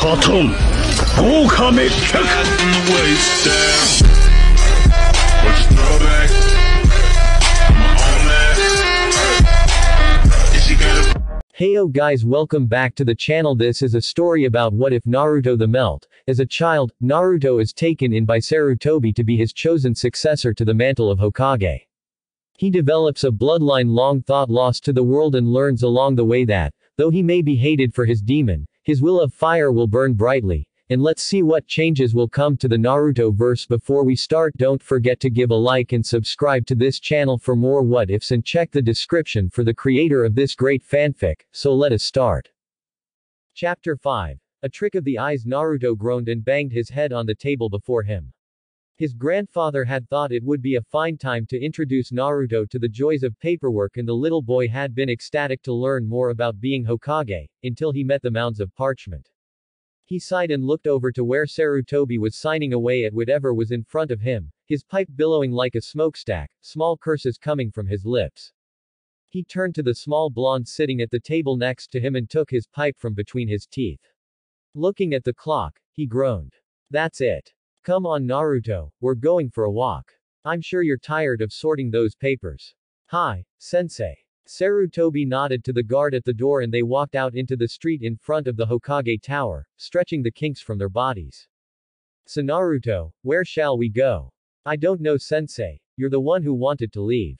Katın. Heyo guys welcome back to the channel this is a story about what if Naruto the Melt, as a child, Naruto is taken in by Sarutobi to be his chosen successor to the mantle of Hokage. He develops a bloodline long thought lost to the world and learns along the way that, though he may be hated for his demon, his will of fire will burn brightly. And let's see what changes will come to the Naruto verse before we start don't forget to give a like and subscribe to this channel for more what ifs and check the description for the creator of this great fanfic, so let us start. Chapter 5. A trick of the eyes Naruto groaned and banged his head on the table before him. His grandfather had thought it would be a fine time to introduce Naruto to the joys of paperwork and the little boy had been ecstatic to learn more about being Hokage, until he met the mounds of parchment. He sighed and looked over to where Sarutobi was signing away at whatever was in front of him, his pipe billowing like a smokestack, small curses coming from his lips. He turned to the small blonde sitting at the table next to him and took his pipe from between his teeth. Looking at the clock, he groaned. That's it. Come on Naruto, we're going for a walk. I'm sure you're tired of sorting those papers. Hi, sensei. Sarutobi nodded to the guard at the door and they walked out into the street in front of the Hokage Tower, stretching the kinks from their bodies. So Naruto, where shall we go? I don't know sensei, you're the one who wanted to leave.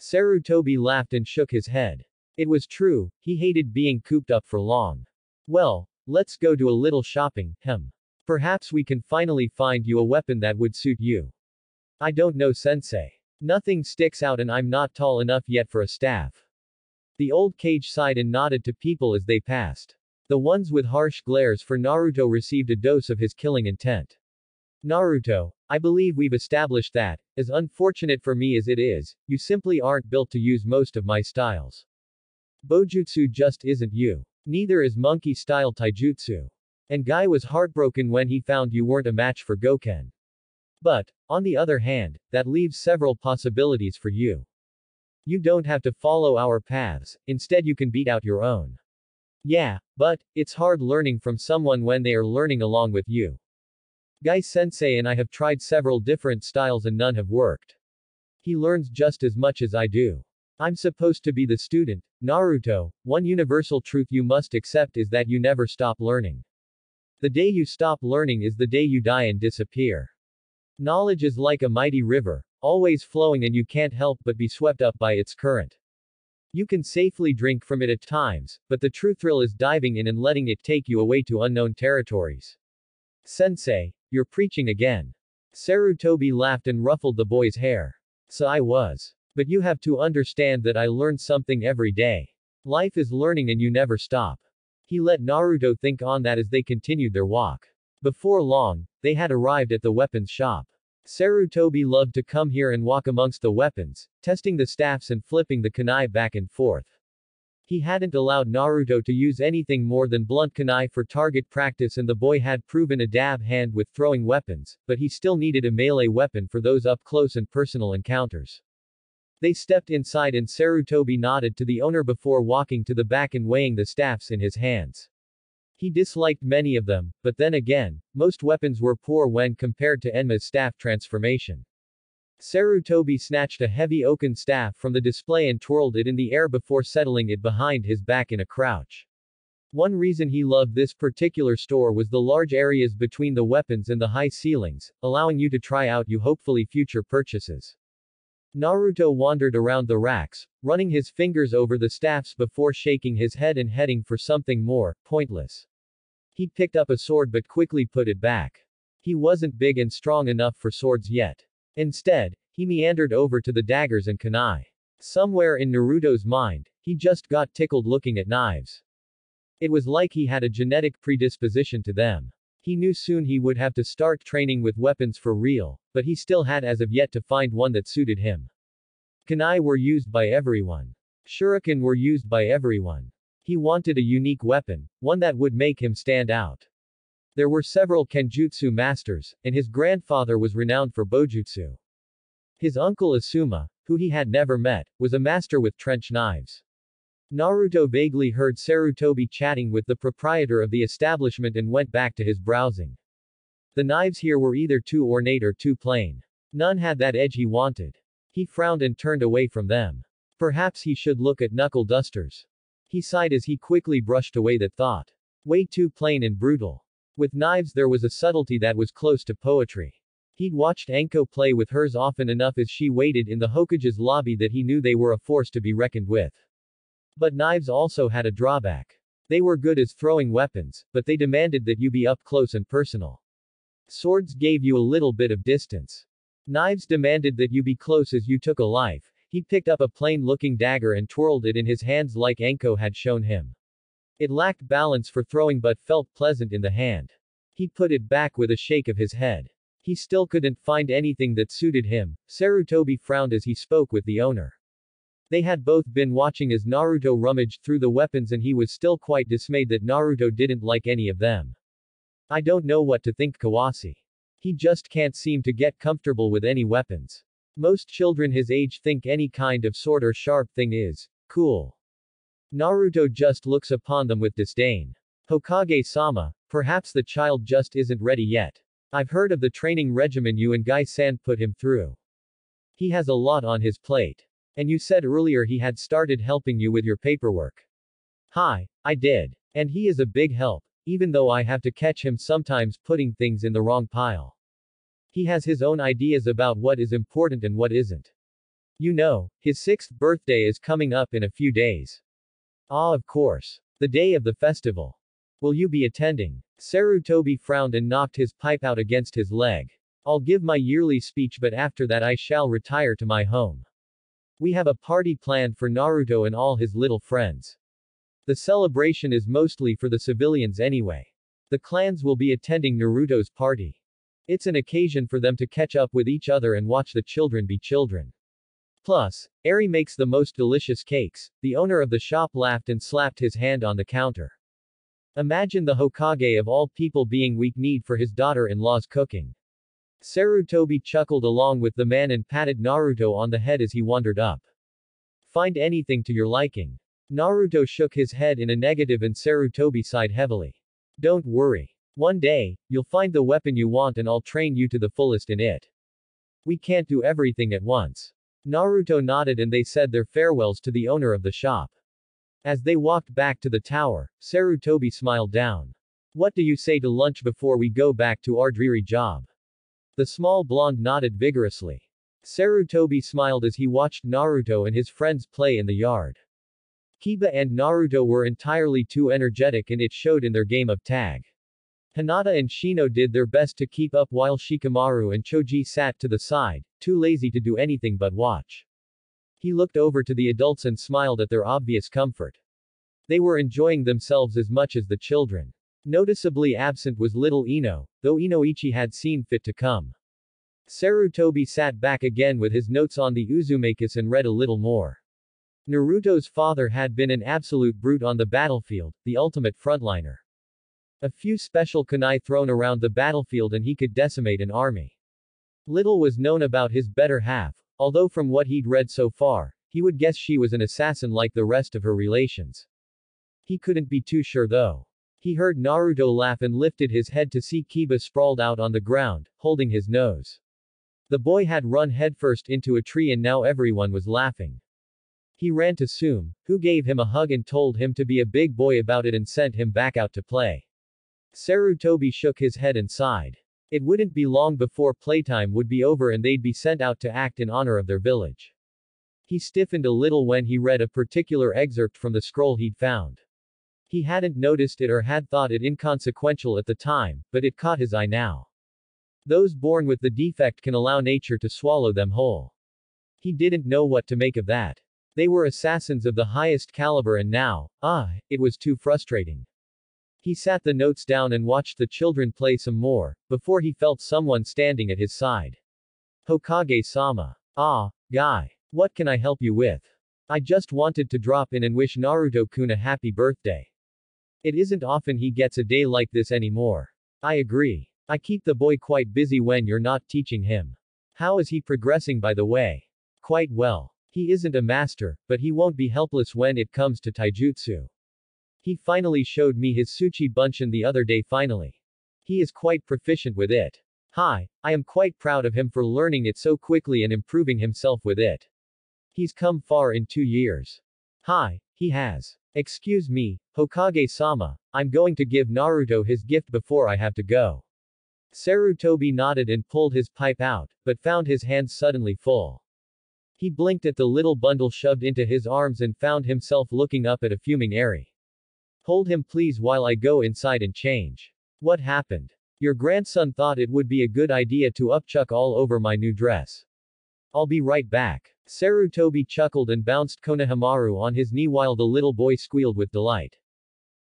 Sarutobi laughed and shook his head. It was true, he hated being cooped up for long. Well, let's go do a little shopping, hem. Perhaps we can finally find you a weapon that would suit you. I don't know sensei. Nothing sticks out and I'm not tall enough yet for a staff. The old Kage sighed and nodded to people as they passed. The ones with harsh glares for Naruto received a dose of his killing intent. Naruto, I believe we've established that, as unfortunate for me as it is, you simply aren't built to use most of my styles. Bojutsu just isn't you. Neither is monkey style taijutsu. And Guy was heartbroken when he found you weren't a match for Goken. But, on the other hand, that leaves several possibilities for you. You don't have to follow our paths, instead you can beat out your own. Yeah, but, it's hard learning from someone when they are learning along with you. Guy Sensei and I have tried several different styles and none have worked. He learns just as much as I do. I'm supposed to be the student, Naruto, one universal truth you must accept is that you never stop learning. The day you stop learning is the day you die and disappear. Knowledge is like a mighty river, always flowing and you can't help but be swept up by its current. You can safely drink from it at times, but the true thrill is diving in and letting it take you away to unknown territories. Sensei, you're preaching again. Sarutobi laughed and ruffled the boy's hair. So I was. But you have to understand that I learn something every day. Life is learning and you never stop. He let Naruto think on that as they continued their walk. Before long, they had arrived at the weapons shop. Sarutobi loved to come here and walk amongst the weapons, testing the staffs and flipping the kunai back and forth. He hadn't allowed Naruto to use anything more than blunt kunai for target practice and the boy had proven a dab hand with throwing weapons, but he still needed a melee weapon for those up-close and personal encounters. They stepped inside and Sarutobi nodded to the owner before walking to the back and weighing the staffs in his hands. He disliked many of them, but then again, most weapons were poor when compared to Enma's staff transformation. Sarutobi snatched a heavy oaken staff from the display and twirled it in the air before settling it behind his back in a crouch. One reason he loved this particular store was the large areas between the weapons and the high ceilings, allowing you to try out you hopefully future purchases. Naruto wandered around the racks, running his fingers over the staffs before shaking his head and heading for something more pointless. He picked up a sword but quickly put it back. He wasn't big and strong enough for swords yet. Instead, he meandered over to the daggers and kunai. Somewhere in Naruto's mind, he just got tickled looking at knives. It was like he had a genetic predisposition to them. He knew soon he would have to start training with weapons for real, but he still had as of yet to find one that suited him. Kunai were used by everyone. Shuriken were used by everyone. He wanted a unique weapon, one that would make him stand out. There were several Kenjutsu masters, and his grandfather was renowned for Bojutsu. His uncle Asuma, who he had never met, was a master with trench knives. Naruto vaguely heard Sarutobi chatting with the proprietor of the establishment and went back to his browsing. The knives here were either too ornate or too plain. None had that edge he wanted. He frowned and turned away from them. Perhaps he should look at knuckle dusters. He sighed as he quickly brushed away that thought. Way too plain and brutal. With knives there was a subtlety that was close to poetry. He'd watched Anko play with hers often enough as she waited in the Hokage's lobby that he knew they were a force to be reckoned with. But knives also had a drawback. They were good as throwing weapons, but they demanded that you be up close and personal. Swords gave you a little bit of distance. Knives demanded that you be close as you took a life. He picked up a plain-looking dagger and twirled it in his hands like Anko had shown him. It lacked balance for throwing but felt pleasant in the hand. He put it back with a shake of his head. He still couldn't find anything that suited him. Sarutobi frowned as he spoke with the owner. They had both been watching as Naruto rummaged through the weapons and he was still quite dismayed that Naruto didn't like any of them. I don't know what to think Kawase. He just can't seem to get comfortable with any weapons. Most children his age think any kind of sword or sharp thing is cool. Naruto just looks upon them with disdain. Hokage-sama, perhaps the child just isn't ready yet. I've heard of the training regimen you and Guy-san put him through. He has a lot on his plate. And you said earlier he had started helping you with your paperwork. Hi, I did. And he is a big help, even though I have to catch him sometimes putting things in the wrong pile. He has his own ideas about what is important and what isn't. You know, his sixth birthday is coming up in a few days. Ah, of course. The day of the festival. Will you be attending? Sarutobi frowned and knocked his pipe out against his leg. I'll give my yearly speech but after that I shall retire to my home. We have a party planned for Naruto and all his little friends. The celebration is mostly for the civilians anyway. The clans will be attending Naruto's party. It's an occasion for them to catch up with each other and watch the children be children. Plus, Eri makes the most delicious cakes. The owner of the shop laughed and slapped his hand on the counter. Imagine the Hokage of all people being weak-kneed for his daughter-in-law's cooking. Sarutobi chuckled along with the man and patted Naruto on the head as he wandered up. Find anything to your liking. Naruto shook his head in a negative and Sarutobi sighed heavily. Don't worry. One day, you'll find the weapon you want and I'll train you to the fullest in it. We can't do everything at once. Naruto nodded and they said their farewells to the owner of the shop. As they walked back to the tower, Sarutobi smiled down. What do you say to lunch before we go back to our dreary job? The small blonde nodded vigorously. Sarutobi smiled as he watched Naruto and his friends play in the yard. Kiba and Naruto were entirely too energetic and it showed in their game of tag. Hinata and Shino did their best to keep up while Shikamaru and Choji sat to the side, too lazy to do anything but watch. He looked over to the adults and smiled at their obvious comfort. They were enjoying themselves as much as the children. Noticeably absent was little Ino, though Inoichi had seen fit to come. Sarutobi sat back again with his notes on the Uzumakis and read a little more. Naruto's father had been an absolute brute on the battlefield, the ultimate frontliner. A few special kunai thrown around the battlefield and he could decimate an army. Little was known about his better half, although from what he'd read so far, he would guess she was an assassin like the rest of her relations. He couldn't be too sure though. He heard Naruto laugh and lifted his head to see Kiba sprawled out on the ground, holding his nose. The boy had run headfirst into a tree and now everyone was laughing. He ran to Tsume, who gave him a hug and told him to be a big boy about it and sent him back out to play. Sarutobi shook his head and sighed. It wouldn't be long before playtime would be over and they'd be sent out to act in honor of their village. He stiffened a little when he read a particular excerpt from the scroll he'd found. He hadn't noticed it or had thought it inconsequential at the time, but it caught his eye now. Those born with the defect can allow nature to swallow them whole. He didn't know what to make of that. They were assassins of the highest caliber and now, ah, it was too frustrating. He sat the notes down and watched the children play some more, before he felt someone standing at his side. Hokage-sama. Ah, Guy. What can I help you with? I just wanted to drop in and wish Naruto-kun a happy birthday. It isn't often he gets a day like this anymore. I agree. I keep the boy quite busy when you're not teaching him. How is he progressing by the way? Quite well. He isn't a master, but he won't be helpless when it comes to taijutsu. He finally showed me his Tsuchi Bunshin the other day finally. He is quite proficient with it. Hi, I am quite proud of him for learning it so quickly and improving himself with it. He's come far in two years. Hi, he has. Excuse me, Hokage-sama, I'm going to give Naruto his gift before I have to go. Sarutobi nodded and pulled his pipe out, but found his hands suddenly full. He blinked at the little bundle shoved into his arms and found himself looking up at a fuming Eri. Hold him please while I go inside and change. What happened? Your grandson thought it would be a good idea to upchuck all over my new dress. I'll be right back. Sarutobi chuckled and bounced Konohamaru on his knee while the little boy squealed with delight.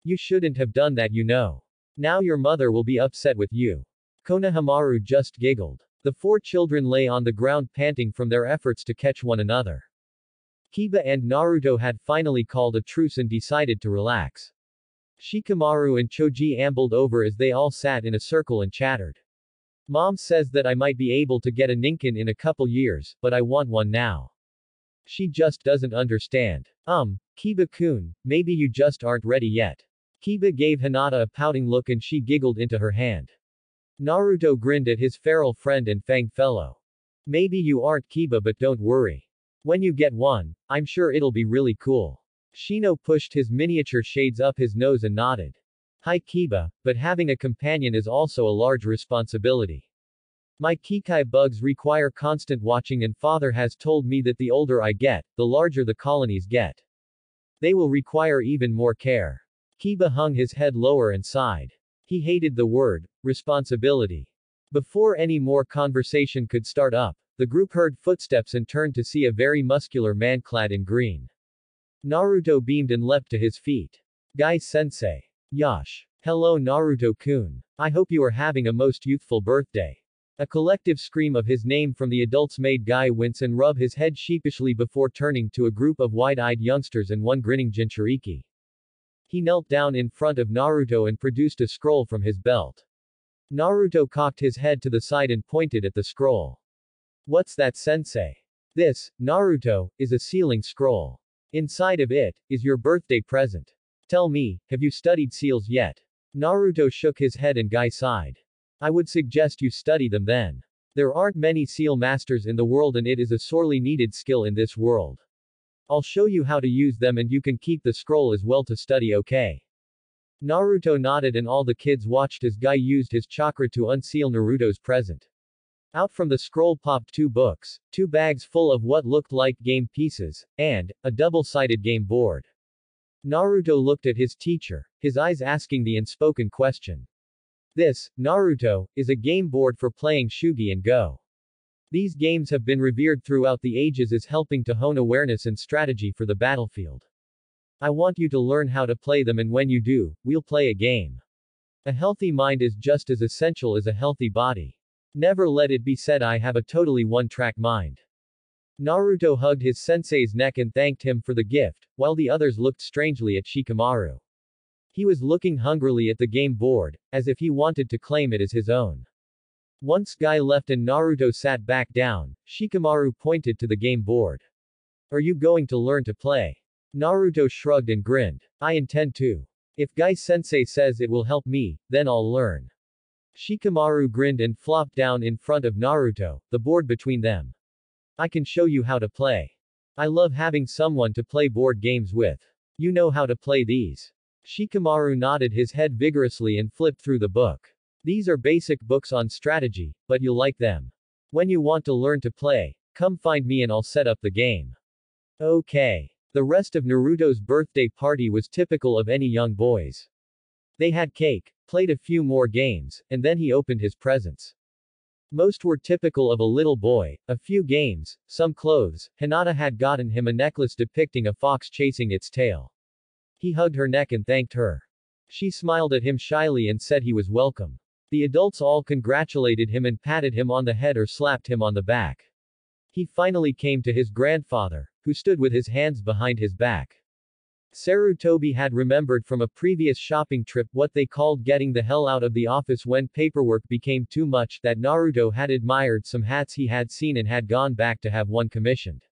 You shouldn't have done that you know. Now your mother will be upset with you. Konohamaru just giggled. The four children lay on the ground panting from their efforts to catch one another. Kiba and Naruto had finally called a truce and decided to relax. Shikamaru and Choji ambled over as they all sat in a circle and chattered. Mom says that I might be able to get a Ninken in a couple years, but I want one now. She just doesn't understand. Um, Kiba-kun, maybe you just aren't ready yet. Kiba gave Hinata a pouting look and she giggled into her hand. Naruto grinned at his feral friend and Fang fellow. Maybe you aren't Kiba but don't worry. When you get one, I'm sure it'll be really cool. Shino pushed his miniature shades up his nose and nodded. Hi Kiba, but having a companion is also a large responsibility. My Kikai bugs require constant watching and father has told me that the older I get, the larger the colonies get. They will require even more care. Kiba hung his head lower and sighed. He hated the word, responsibility. Before any more conversation could start up, the group heard footsteps and turned to see a very muscular man clad in green. Naruto beamed and leapt to his feet. Guy sensei. Yash. Hello Naruto-kun. I hope you are having a most youthful birthday. A collective scream of his name from the adults made Guy wince and rub his head sheepishly before turning to a group of wide-eyed youngsters and one grinning Jinchuriki. He knelt down in front of Naruto and produced a scroll from his belt. Naruto cocked his head to the side and pointed at the scroll. What's that sensei? This, Naruto, is a sealing scroll. Inside of it, is your birthday present. Tell me, have you studied seals yet? Naruto shook his head and Guy sighed. I would suggest you study them then. There aren't many seal masters in the world and it is a sorely needed skill in this world. I'll show you how to use them and you can keep the scroll as well to study okay. Naruto nodded and all the kids watched as Guy used his chakra to unseal Naruto's present. Out from the scroll popped two books, two bags full of what looked like game pieces, and a double-sided game board. Naruto looked at his teacher, his eyes asking the unspoken question. This, Naruto, is a game board for playing Shogi and Go. These games have been revered throughout the ages as helping to hone awareness and strategy for the battlefield. I want you to learn how to play them and when you do, we'll play a game. A healthy mind is just as essential as a healthy body. Never let it be said I have a totally one-track mind. Naruto hugged his sensei's neck and thanked him for the gift, while the others looked strangely at Shikamaru. He was looking hungrily at the game board, as if he wanted to claim it as his own. Once Guy left and Naruto sat back down, Shikamaru pointed to the game board. Are you going to learn to play? Naruto shrugged and grinned. I intend to. If Guy sensei says it will help me, then I'll learn. Shikamaru grinned and flopped down in front of Naruto, the board between them. I can show you how to play. I love having someone to play board games with. You know how to play these. Shikamaru nodded his head vigorously and flipped through the book. These are basic books on strategy, but you'll like them. When you want to learn to play, come find me and I'll set up the game. Okay. The rest of Naruto's birthday party was typical of any young boys. They had cake, played a few more games, and then he opened his presents. Most were typical of a little boy, a few games, some clothes, Hinata had gotten him a necklace depicting a fox chasing its tail. He hugged her neck and thanked her. She smiled at him shyly and said he was welcome. The adults all congratulated him and patted him on the head or slapped him on the back. He finally came to his grandfather, who stood with his hands behind his back. Sarutobi had remembered from a previous shopping trip what they called getting the hell out of the office when paperwork became too much that Naruto had admired some hats he had seen and had gone back to have one commissioned.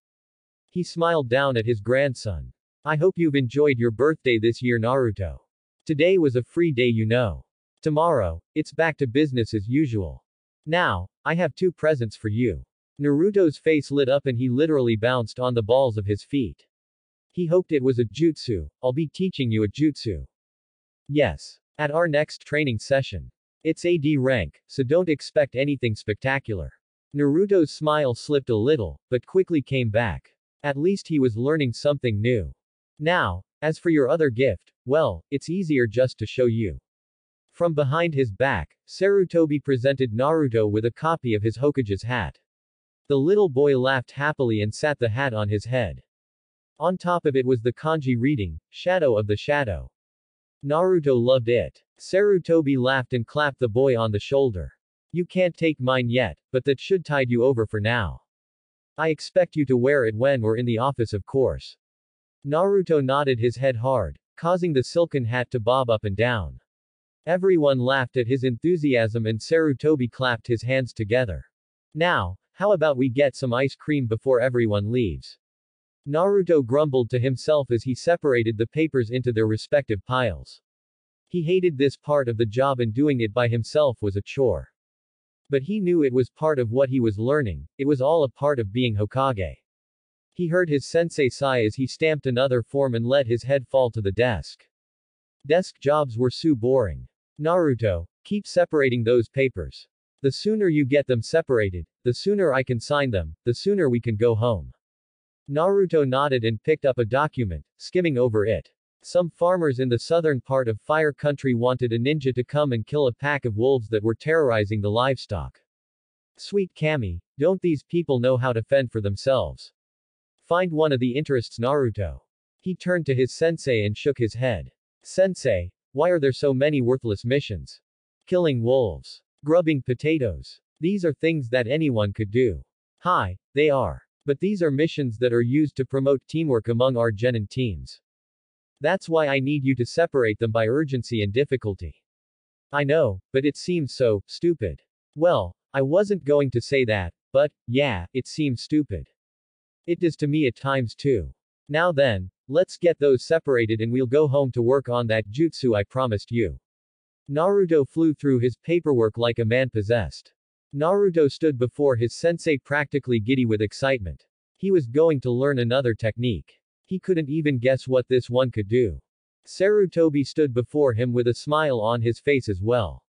He smiled down at his grandson. I hope you've enjoyed your birthday this year Naruto. Today was a free day you know. Tomorrow, it's back to business as usual. Now, I have two presents for you. Naruto's face lit up and he literally bounced on the balls of his feet. He hoped it was a jutsu. I'll be teaching you a jutsu. Yes. At our next training session. It's AD rank, so don't expect anything spectacular. Naruto's smile slipped a little, but quickly came back. At least he was learning something new. Now, as for your other gift, well, it's easier just to show you. From behind his back, Sarutobi presented Naruto with a copy of his Hokage's hat. The little boy laughed happily and sat the hat on his head. On top of it was the kanji reading, Shadow of the Shadow. Naruto loved it. Sarutobi laughed and clapped the boy on the shoulder. You can't take mine yet, but that should tide you over for now. I expect you to wear it when we're in the office of course. Naruto nodded his head hard, causing the silken hat to bob up and down. Everyone laughed at his enthusiasm and Sarutobi clapped his hands together. Now, how about we get some ice cream before everyone leaves? Naruto grumbled to himself as he separated the papers into their respective piles. He hated this part of the job and doing it by himself was a chore. But he knew it was part of what he was learning, it was all a part of being Hokage. He heard his sensei sigh as he stamped another form and let his head fall to the desk. Desk jobs were so boring. Naruto, keep separating those papers. The sooner you get them separated, the sooner I can sign them, the sooner we can go home. Naruto nodded and picked up a document, skimming over it. Some farmers in the southern part of Fire Country wanted a ninja to come and kill a pack of wolves that were terrorizing the livestock. Sweet Kami, don't these people know how to fend for themselves? Find one of the interests Naruto. He turned to his sensei and shook his head. Sensei, why are there so many worthless missions? Killing wolves. Grubbing potatoes. These are things that anyone could do. Hi, they are. But these are missions that are used to promote teamwork among our genin teams. That's why I need you to separate them by urgency and difficulty. I know, but it seems so stupid. Well, I wasn't going to say that, but, yeah, it seems stupid. It does to me at times too. Now then, let's get those separated and we'll go home to work on that jutsu I promised you. Naruto flew through his paperwork like a man possessed. Naruto stood before his sensei practically giddy with excitement. He was going to learn another technique. He couldn't even guess what this one could do. Sarutobi stood before him with a smile on his face as well.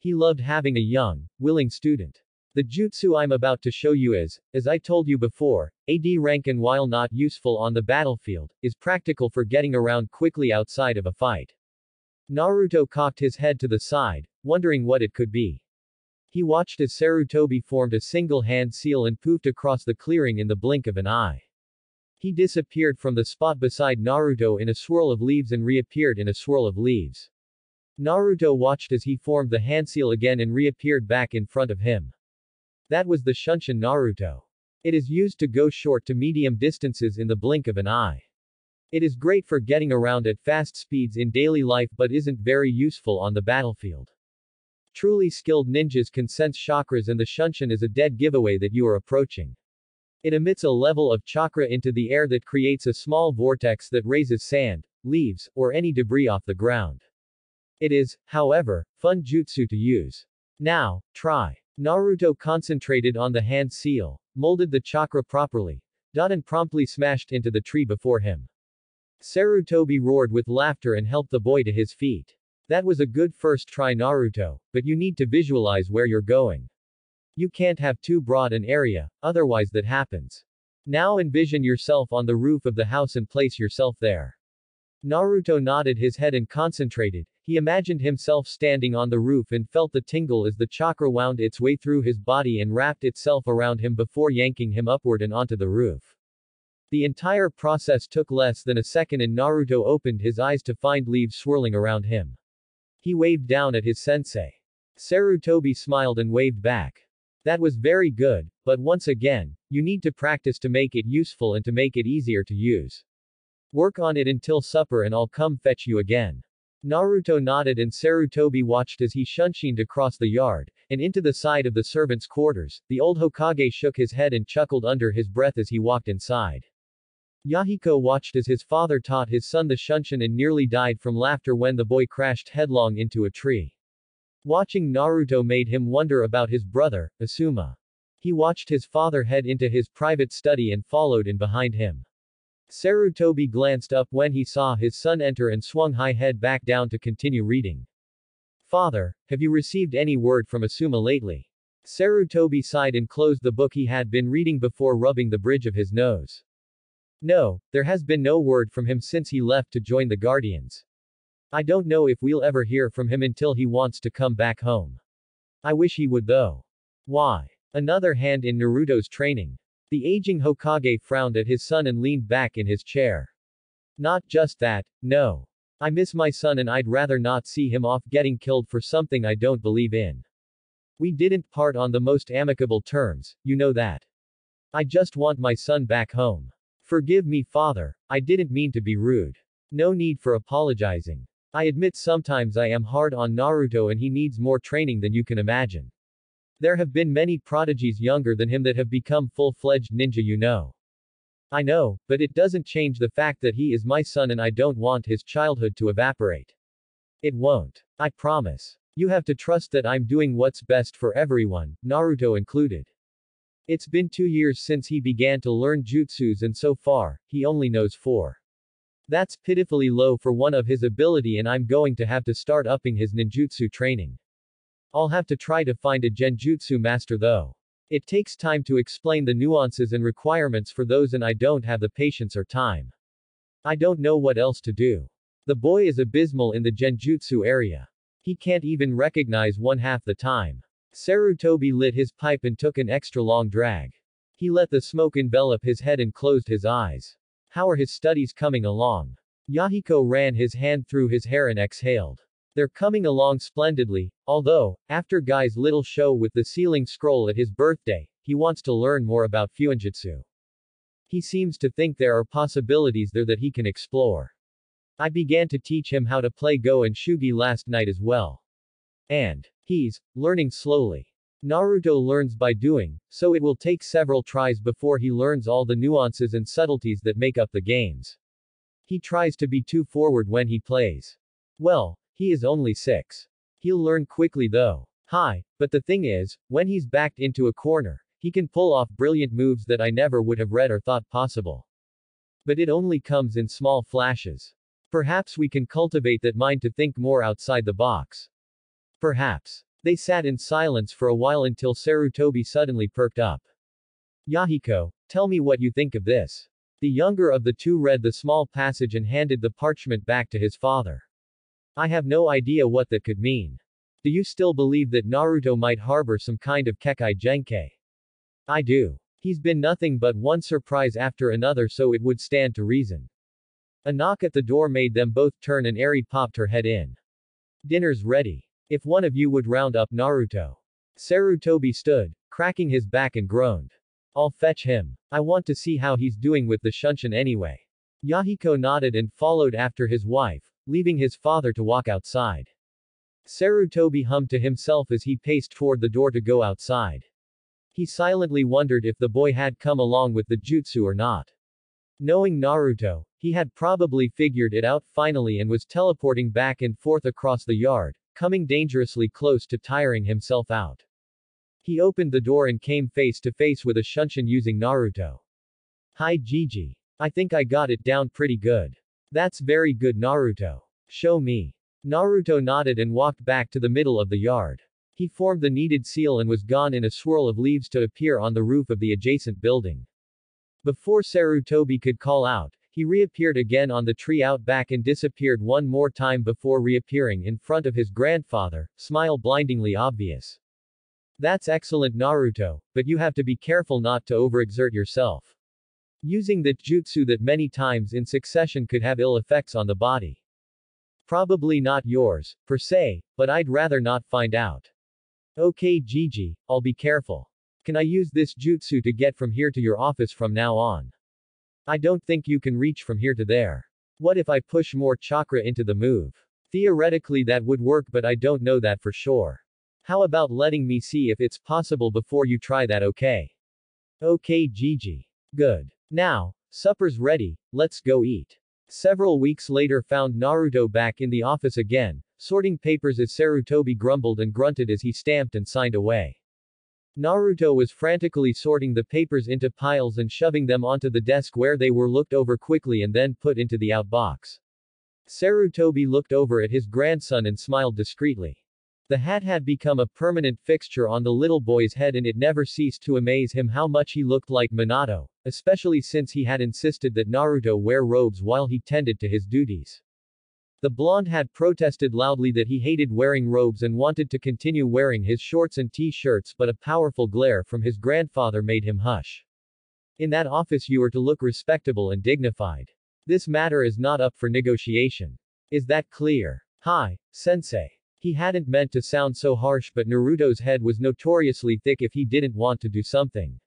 He loved having a young, willing student. The jutsu I'm about to show you is, as I told you before, AD rank and while not useful on the battlefield, is practical for getting around quickly outside of a fight. Naruto cocked his head to the side, wondering what it could be. He watched as Sarutobi formed a single hand seal and poofed across the clearing in the blink of an eye. He disappeared from the spot beside Naruto in a swirl of leaves and reappeared in a swirl of leaves. Naruto watched as he formed the hand seal again and reappeared back in front of him. That was the Shunshin Naruto. It is used to go short to medium distances in the blink of an eye. It is great for getting around at fast speeds in daily life but isn't very useful on the battlefield. Truly skilled ninjas can sense chakras and the Shunshin is a dead giveaway that you are approaching. It emits a level of chakra into the air that creates a small vortex that raises sand, leaves, or any debris off the ground. It is, however, fun jutsu to use. Now, try. Naruto concentrated on the hand seal, molded the chakra properly, dot promptly smashed into the tree before him. Sarutobi roared with laughter and helped the boy to his feet. That was a good first try Naruto, but you need to visualize where you're going. You can't have too broad an area, otherwise that happens. Now envision yourself on the roof of the house and place yourself there. Naruto nodded his head and concentrated, he imagined himself standing on the roof and felt the tingle as the chakra wound its way through his body and wrapped itself around him before yanking him upward and onto the roof. The entire process took less than a second and Naruto opened his eyes to find leaves swirling around him. He waved down at his sensei. Sarutobi smiled and waved back. That was very good, but once again, you need to practice to make it useful and to make it easier to use. Work on it until supper and I'll come fetch you again. Naruto nodded and Sarutobi watched as he shunshined across the yard, and into the side of the servants' quarters. The old Hokage shook his head and chuckled under his breath as he walked inside. Yahiko watched as his father taught his son the Shunshin and nearly died from laughter when the boy crashed headlong into a tree. Watching Naruto made him wonder about his brother, Asuma. He watched his father head into his private study and followed in behind him. Sarutobi glanced up when he saw his son enter and swung high head back down to continue reading. Father, have you received any word from Asuma lately? Sarutobi sighed and closed the book he had been reading before rubbing the bridge of his nose. No, there has been no word from him since he left to join the Guardians. I don't know if we'll ever hear from him until he wants to come back home. I wish he would though. Why? Another hand in Naruto's training. The aging Hokage frowned at his son and leaned back in his chair. Not just that, no. I miss my son and I'd rather not see him off getting killed for something I don't believe in. We didn't part on the most amicable terms, you know that. I just want my son back home. Forgive me, father, I didn't mean to be rude. No need for apologizing. I admit sometimes I am hard on Naruto and he needs more training than you can imagine. There have been many prodigies younger than him that have become full-fledged ninja you know. I know, but it doesn't change the fact that he is my son and I don't want his childhood to evaporate. It won't. I promise. You have to trust that I'm doing what's best for everyone, Naruto included. It's been two years since he began to learn jutsus and so far, he only knows four. That's pitifully low for one of his ability and I'm going to have to start upping his ninjutsu training. I'll have to try to find a genjutsu master though. It takes time to explain the nuances and requirements for those and I don't have the patience or time. I don't know what else to do. The boy is abysmal in the genjutsu area. He can't even recognize one half the time. Sarutobi lit his pipe and took an extra long drag. He let the smoke envelop his head and closed his eyes. How are his studies coming along? Yahiko ran his hand through his hair and exhaled. They're coming along splendidly, although, after Guy's little show with the sealing scroll at his birthday, he wants to learn more about Fuinjutsu. He seems to think there are possibilities there that he can explore. I began to teach him how to play Go and Shogi last night as well. And, he's, learning slowly. Naruto learns by doing, so it will take several tries before he learns all the nuances and subtleties that make up the games. He tries to be too forward when he plays. Well, he is only 6. He'll learn quickly though. Hi, but the thing is, when he's backed into a corner, he can pull off brilliant moves that I never would have read or thought possible. But it only comes in small flashes. Perhaps we can cultivate that mind to think more outside the box. Perhaps. They sat in silence for a while until Sarutobi suddenly perked up. Yahiko, tell me what you think of this. The younger of the two read the small passage and handed the parchment back to his father. I have no idea what that could mean. Do you still believe that Naruto might harbor some kind of Kekkei Genkai? I do. He's been nothing but one surprise after another so it would stand to reason. A knock at the door made them both turn and Eri popped her head in. Dinner's ready. If one of you would round up Naruto. Sarutobi stood, cracking his back and groaned. I'll fetch him. I want to see how he's doing with the Shunshin anyway. Yahiko nodded and followed after his wife, leaving his father to walk outside. Sarutobi hummed to himself as he paced toward the door to go outside. He silently wondered if the boy had come along with the jutsu or not. Knowing Naruto, he had probably figured it out finally and was teleporting back and forth across the yard, coming dangerously close to tiring himself out. He opened the door and came face to face with a Shunshin using Naruto. Hi Jiji. I think I got it down pretty good. That's very good Naruto. Show me. Naruto nodded and walked back to the middle of the yard. He formed the needed seal and was gone in a swirl of leaves to appear on the roof of the adjacent building. Before Sarutobi could call out, he reappeared again on the tree out back and disappeared one more time before reappearing in front of his grandfather, smile blindingly obvious. That's excellent Naruto, but you have to be careful not to overexert yourself. Using that jutsu that many times in succession could have ill effects on the body. Probably not yours, per se, but I'd rather not find out. Okay Jiji, I'll be careful. Can I use this jutsu to get from here to your office from now on? I don't think you can reach from here to there. What if I push more chakra into the move? Theoretically that would work but I don't know that for sure. How about letting me see if it's possible before you try that okay? Okay Jiji. Good. Now, Supper's ready, let's go eat. Several weeks later found Naruto back in the office again, sorting papers as Sarutobi grumbled and grunted as he stamped and signed away. Naruto was frantically sorting the papers into piles and shoving them onto the desk where they were looked over quickly and then put into the outbox. Sarutobi looked over at his grandson and smiled discreetly. The hat had become a permanent fixture on the little boy's head and it never ceased to amaze him how much he looked like Minato, especially since he had insisted that Naruto wear robes while he tended to his duties. The blonde had protested loudly that he hated wearing robes and wanted to continue wearing his shorts and t-shirts but a powerful glare from his grandfather made him hush. In that office you are to look respectable and dignified. This matter is not up for negotiation. Is that clear? Hi, sensei. He hadn't meant to sound so harsh but Naruto's head was notoriously thick if he didn't want to do something.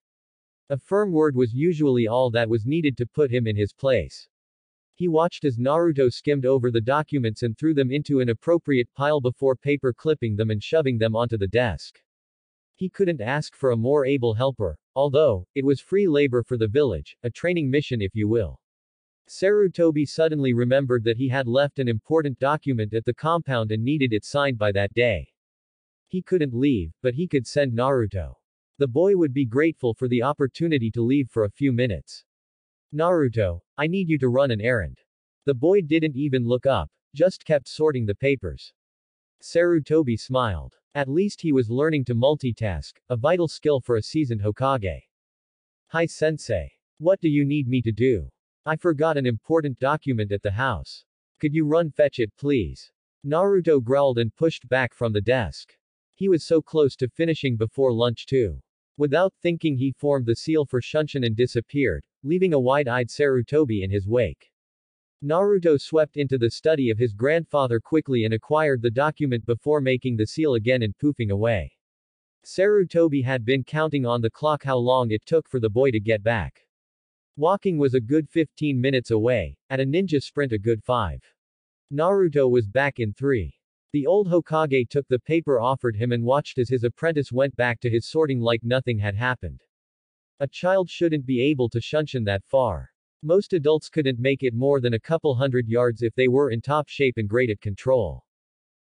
A firm word was usually all that was needed to put him in his place. He watched as Naruto skimmed over the documents and threw them into an appropriate pile before paper clipping them and shoving them onto the desk. He couldn't ask for a more able helper, although, it was free labor for the village, a training mission if you will. Sarutobi suddenly remembered that he had left an important document at the compound and needed it signed by that day. He couldn't leave, but he could send Naruto. The boy would be grateful for the opportunity to leave for a few minutes. Naruto, I need you to run an errand. The boy didn't even look up, just kept sorting the papers. Sarutobi smiled. At least he was learning to multitask, a vital skill for a seasoned Hokage. Hi sensei. What do you need me to do? I forgot an important document at the house. Could you run fetch it please? Naruto growled and pushed back from the desk. He was so close to finishing before lunch too. Without thinking he formed the seal for Shunshin and disappeared, leaving a wide-eyed Sarutobi in his wake. Naruto swept into the study of his grandfather quickly and acquired the document before making the seal again and poofing away. Sarutobi had been counting on the clock how long it took for the boy to get back. Walking was a good 15 minutes away, at a ninja sprint a good 5. Naruto was back in 3. The old Hokage took the paper offered him and watched as his apprentice went back to his sorting like nothing had happened. A child shouldn't be able to shunshin that far. Most adults couldn't make it more than a couple hundred yards if they were in top shape and great at control.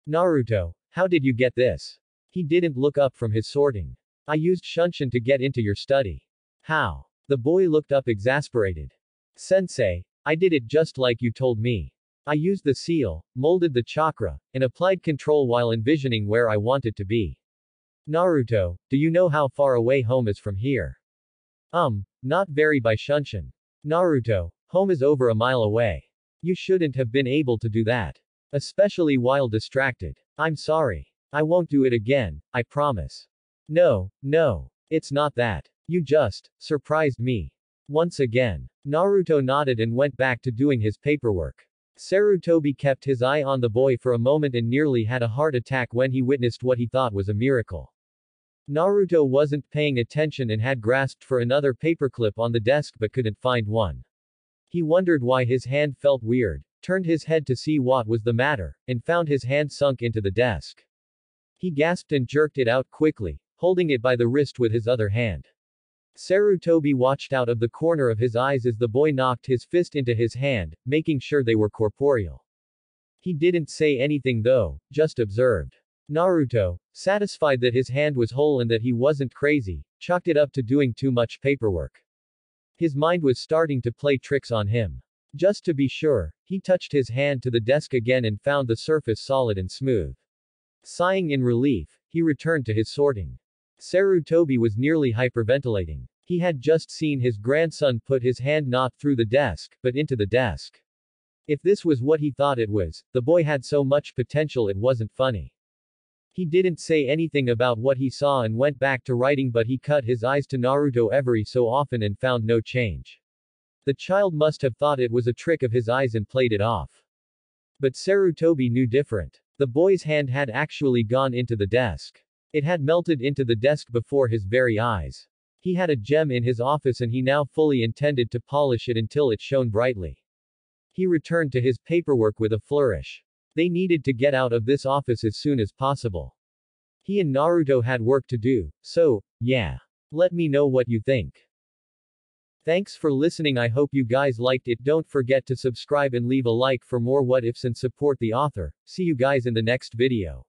Naruto, how did you get this? He didn't look up from his sorting. I used shunshin to get into your study. How? The boy looked up exasperated. Sensei, I did it just like you told me. I used the seal, molded the chakra, and applied control while envisioning where I wanted to be. Naruto, do you know how far away home is from here? Um, not very by Shunshin. Naruto, home is over a mile away. You shouldn't have been able to do that. Especially while distracted. I'm sorry. I won't do it again, I promise. No, no. It's not that. You just surprised me. Once again. Naruto nodded and went back to doing his paperwork. Sarutobi kept his eye on the boy for a moment and nearly had a heart attack when he witnessed what he thought was a miracle. Naruto wasn't paying attention and had grasped for another paperclip on the desk but couldn't find one. He wondered why his hand felt weird, turned his head to see what was the matter, and found his hand sunk into the desk. He gasped and jerked it out quickly, holding it by the wrist with his other hand. Sarutobi watched out of the corner of his eyes as the boy knocked his fist into his hand, making sure they were corporeal. He didn't say anything though, just observed. Naruto, satisfied that his hand was whole and that he wasn't crazy, chalked it up to doing too much paperwork. His mind was starting to play tricks on him. Just to be sure, he touched his hand to the desk again and found the surface solid and smooth. Sighing in relief, he returned to his sorting. Sarutobi was nearly hyperventilating. He had just seen his grandson put his hand not through the desk, but into the desk. If this was what he thought it was, the boy had so much potential it wasn't funny. He didn't say anything about what he saw and went back to writing but he cut his eyes to Naruto every so often and found no change. The child must have thought it was a trick of his eyes and played it off. But Sarutobi knew different. The boy's hand had actually gone into the desk. It had melted into the desk before his very eyes. He had a gem in his office and he now fully intended to polish it until it shone brightly. He returned to his paperwork with a flourish. They needed to get out of this office as soon as possible. He and Naruto had work to do, so, yeah. Let me know what you think. Thanks for listening I hope you guys liked it don't forget to subscribe and leave a like for more what ifs and support the author, see you guys in the next video.